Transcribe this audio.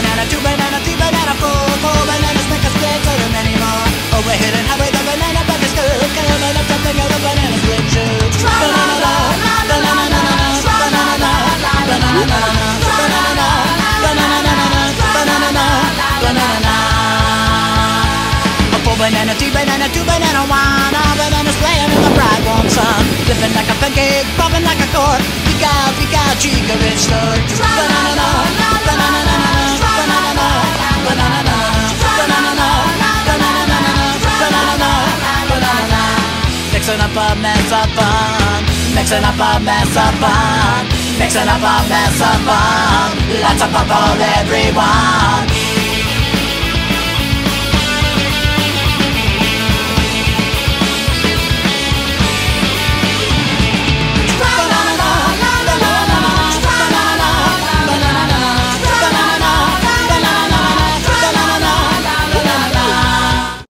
banana, two banana, three banana, four Four bananas make us split, so many more. Overhead and highway, the banana bag is good. Coming up something of the bananas with shoot Banana, la, banana, la, banana, la, banana, la, banana, la, banana, la, banana, la, banana, la Four banana, three banana, two banana, one. All bananas playing in the bright warm sun. Living like a pancake, popping like a cork. Peek out, peek out, chica rich lord Mixing up a mess of fun. Mixing up a mess of fun. Mixing up a mess of fun. Lots of for everyone.